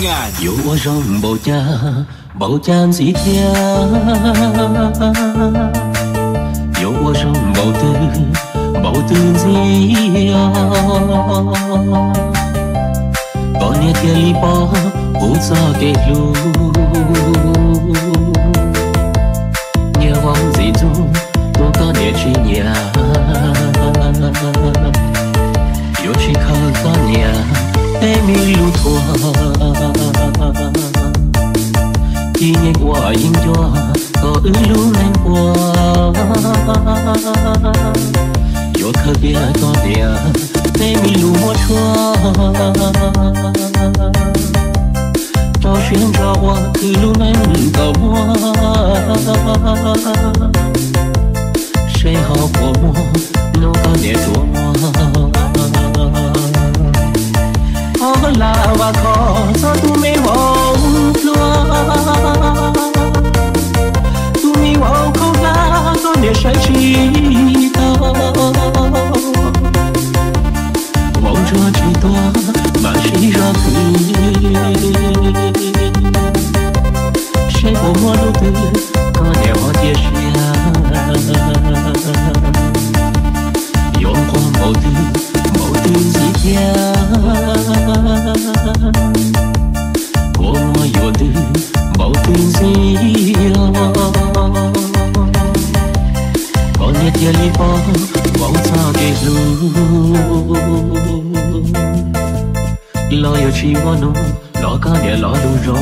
안간 요원 보자 bao tư, bao tư 보든 시야 con nghe kia li po hút gió kẹt luôn. Chỉ qua yên cho, có ư lu lên qua. Yo khờ bia có bia để mi lu mua chua. Cho xuyên cho qua cứ lu lên cầu mua sẽ họ của mua nó có để mua là và khó cho tu mê deixa agita Mong cho chỉ toa mà chỉ ra cười Sẽ bỏ hoa đô tư, có đèo hoa tia xe Yon qua mẫu tư mẫu tư gì kia. Cô hoa yon tư mẫu 里风，望擦嘅路，老有去我弄，老家的老路容。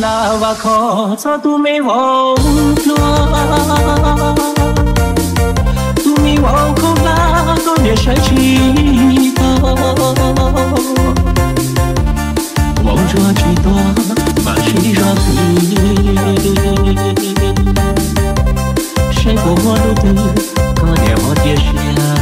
Là và khó cho tu mi vọng lúa tu mi vọng không là có để sai chi tao vọng cho chỉ toa mà chỉ ra từ sai của hoa đầu tư có để họ chia sẻ yêu